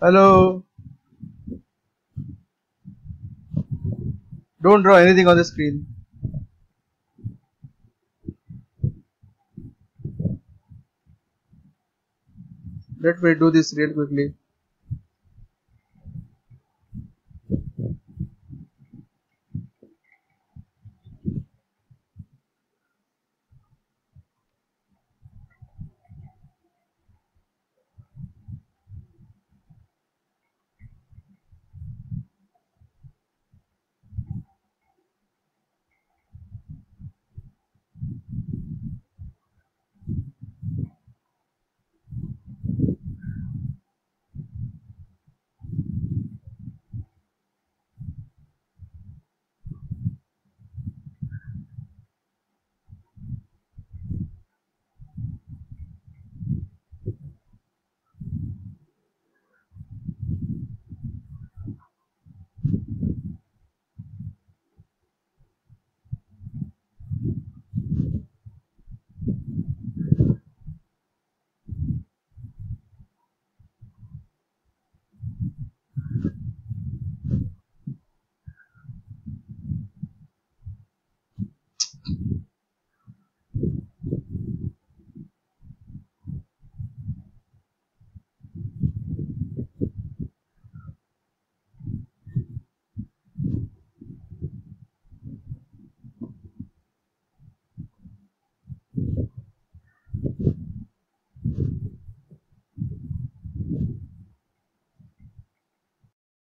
Hello. Don't draw anything on the screen. Let me do this real quickly.